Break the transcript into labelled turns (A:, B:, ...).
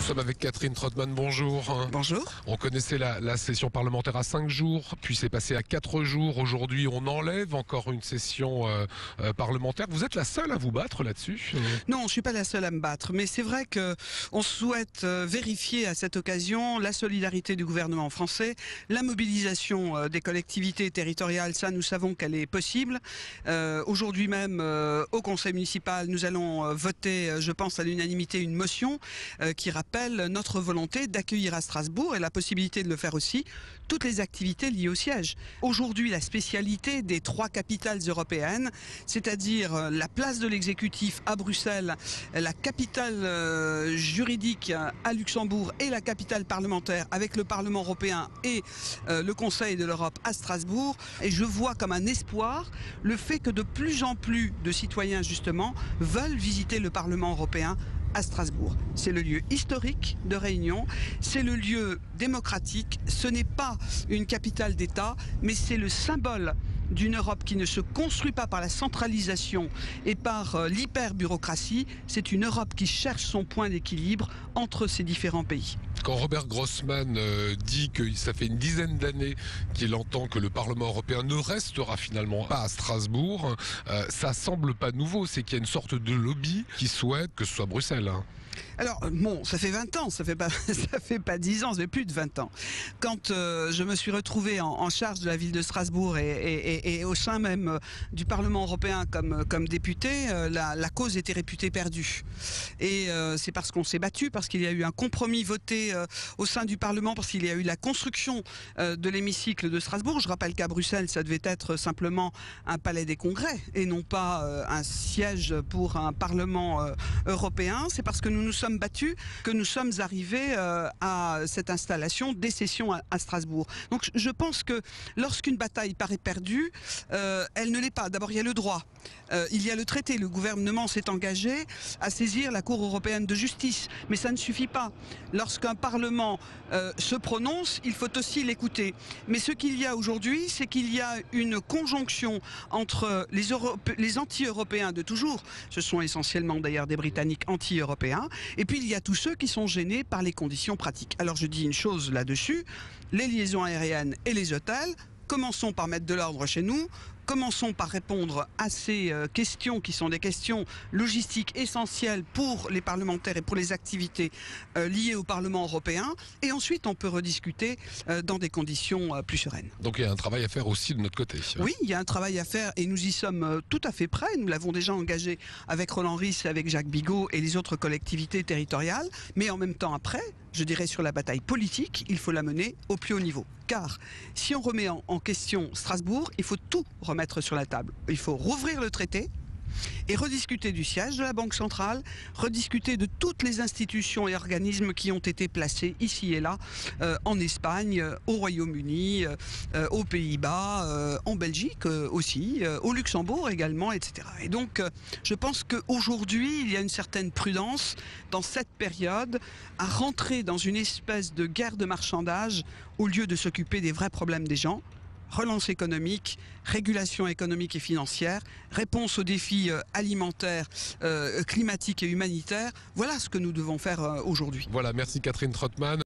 A: Nous sommes avec Catherine Trottmann, bonjour.
B: Bonjour.
A: On connaissait la, la session parlementaire à 5 jours, puis c'est passé à 4 jours. Aujourd'hui, on enlève encore une session euh, euh, parlementaire. Vous êtes la seule à vous battre là-dessus
B: Non, je suis pas la seule à me battre, mais c'est vrai que on souhaite euh, vérifier à cette occasion la solidarité du gouvernement français, la mobilisation euh, des collectivités territoriales. Ça, nous savons qu'elle est possible. Euh, Aujourd'hui même, euh, au Conseil municipal, nous allons euh, voter, euh, je pense à l'unanimité, une motion euh, qui rappelle notre volonté d'accueillir à Strasbourg et la possibilité de le faire aussi toutes les activités liées au siège. Aujourd'hui, la spécialité des trois capitales européennes, c'est-à-dire euh, la place de l'exécutif à Bruxelles, la capitale euh, juridique à Luxembourg et la capitale parlementaire avec le Parlement européen et euh, le Conseil de l'Europe à Strasbourg. Et je vois comme un espoir le fait que de plus en plus de citoyens, justement, veulent visiter le Parlement européen à Strasbourg. C'est le lieu historique de réunion, c'est le lieu démocratique, ce n'est pas une capitale d'État, mais c'est le symbole d'une Europe qui ne se construit pas par la centralisation et par euh, l'hyper-bureaucratie, c'est une Europe qui cherche son point d'équilibre entre ces différents pays.
A: Quand Robert Grossman euh, dit que ça fait une dizaine d'années qu'il entend que le Parlement européen ne restera finalement pas à Strasbourg, euh, ça semble pas nouveau. C'est qu'il y a une sorte de lobby qui souhaite que ce soit Bruxelles. hein.
B: Alors, bon, ça fait 20 ans, ça fait pas, ça fait pas 10 ans, ça fait plus de 20 ans. Quand euh, je me suis retrouvé en, charge de la ville de Strasbourg et, au sein même euh, du Parlement européen comme, comme député, euh, la, cause était réputée perdue. Et euh, c'est parce qu'on s'est battu, parce qu'il y a eu un compromis voté euh, au sein du Parlement, parce qu'il y a eu la construction euh, de l'hémicycle de Strasbourg. Je rappelle qu'à Bruxelles, ça devait être simplement un palais des congrès et non pas euh, un siège pour un Parlement européen. C'est parce que nous nous sommes battus que nous sommes arrivés à cette installation des sessions à, Strasbourg. Donc je- pense que lorsqu'une bataille paraît perdue, elle ne l'est pas. D'abord, il y a le droit. Il y a le traité. Le gouvernement s'est engagé à saisir la Cour européenne de justice. Mais ça ne suffit pas. Lorsqu'un Parlement euh, se prononce, il faut aussi l'écouter. Mais ce qu'il y a aujourd'hui, c'est qu'il y a une conjonction entre les, Europé- les anti-européens de toujours, ce sont essentiellement d'ailleurs des Britanniques anti-européens, et puis il y a tous ceux qui sont gênés par les conditions pratiques. Alors je dis une chose là-dessus, les liaisons aériennes et les hôtels, commençons par mettre de l'ordre chez nous, commençons par répondre à ces euh, questions qui sont des questions logistiques essentielles pour les parlementaires et pour les activités euh, liées au Parlement européen, et ensuite on peut rediscuter euh, dans des conditions plus sereines.
A: Donc il y a un travail à faire aussi de notre côté.
B: Oui, il y a un travail à faire et nous y sommes tout à fait prêts. Nous l'avons déjà engagé avec Roland Ris, avec Jacques Bigot et les autres collectivités territoriales. Mais en même temps, après, je dirais sur la bataille politique, il faut la mener au plus haut niveau. Car si on remet en, en question Strasbourg, il faut tout remettre sur la table. Il faut rouvrir le traité et rediscuter du siège de la Banque centrale, rediscuter de toutes les institutions et organismes qui ont été placés ici et là, euh, en Espagne, euh, au Royaume-Uni, euh, aux Pays-Bas, en Belgique aussi, au Luxembourg également, etc. Et donc, je pense qu'aujourd'hui, il y a une certaine prudence dans cette période à rentrer dans une espèce de guerre de marchandage au lieu de s'occuper des vrais problèmes des gens relance économique, régulation économique et financière, réponse aux défis euh, alimentaires, euh, climatiques et humanitaires. Voilà ce que nous devons faire euh, aujourd'hui.
A: Voilà, merci Catherine Trottmann.